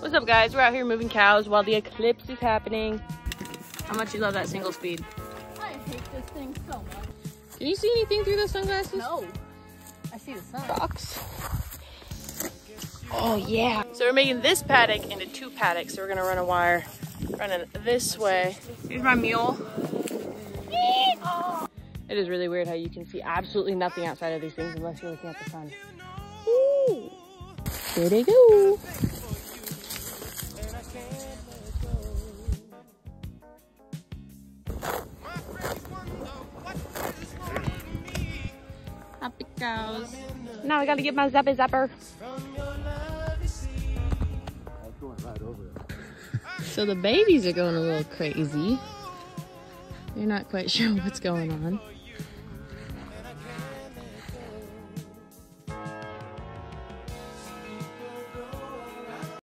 What's up guys? We're out here moving cows while the eclipse is happening. How much you love that single speed? I hate this thing so much. Can you see anything through those sunglasses? No. I see the sun. Rocks. Oh yeah. So we're making this paddock into two paddocks. So we're gonna run a wire running this way. Here's my mule. It is really weird how you can see absolutely nothing outside of these things unless you're looking at the sun. Ooh. There they go. Happy cows. Now I gotta get my zappy zapper. So the babies are going a little crazy. They're not quite sure what's going on.